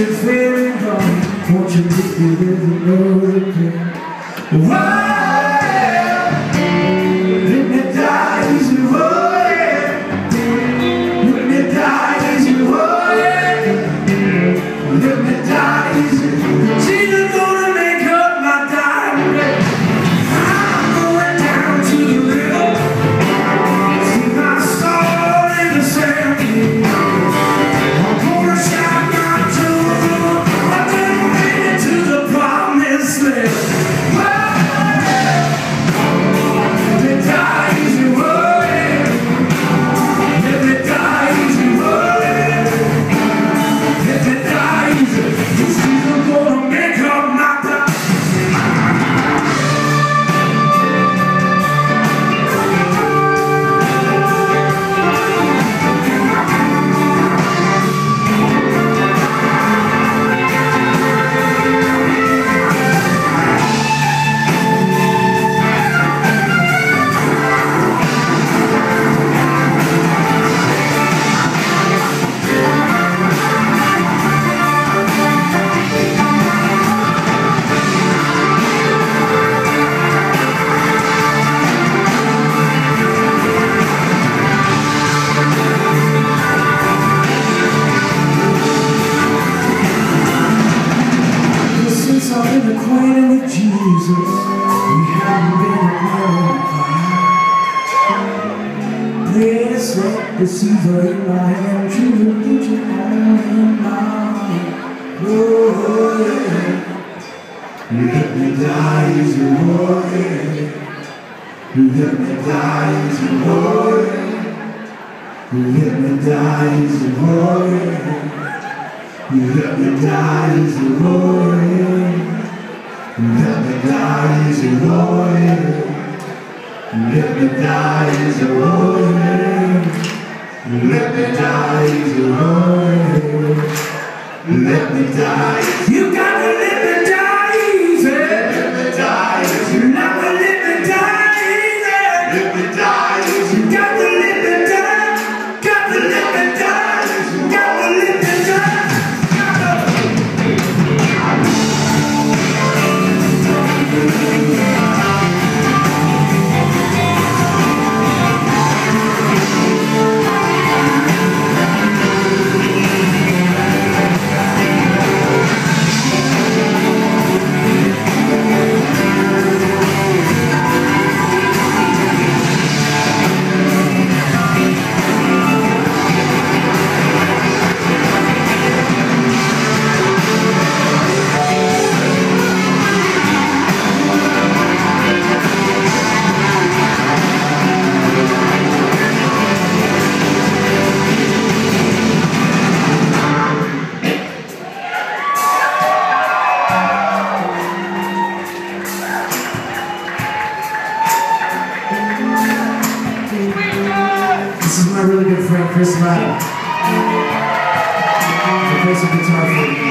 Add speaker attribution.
Speaker 1: Should fail gone. Won't you take me with another prayer? Why? Been acquainted with Jesus, we haven't been apart. Blessed the receiver in my hand, true religion in my. Oh, yeah. Let me die as a warrior. Let me die as a warrior. Let me die as a warrior. You let me die as a warrior. Let me die as a warrior. Let me die as a warrior. Let me die as a warrior. Let me die. my really good friend Chris Ladd. Some guitar for